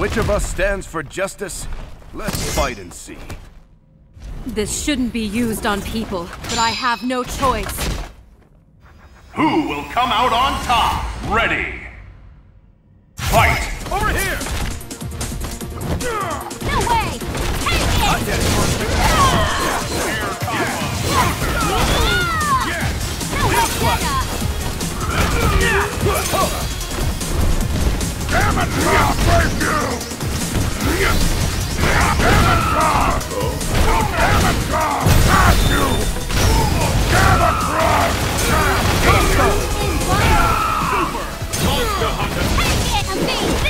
Which of us stands for justice? Let's fight and see. This shouldn't be used on people, but I have no choice. Who will come out on top? Ready! Fight! Over here! No way! Take it! No way, Jenna! Damn it, God! Thank you! Take it and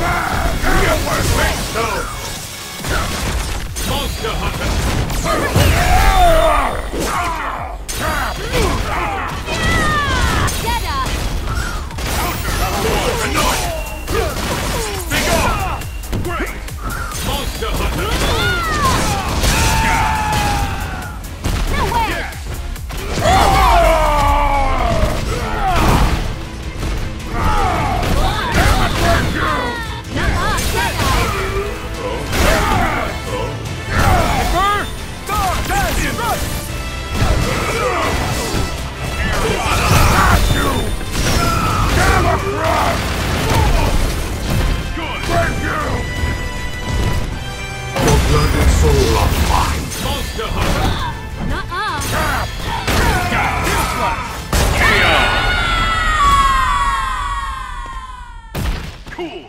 Monster Cool!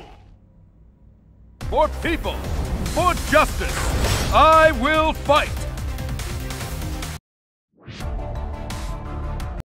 For people! For justice! I will fight!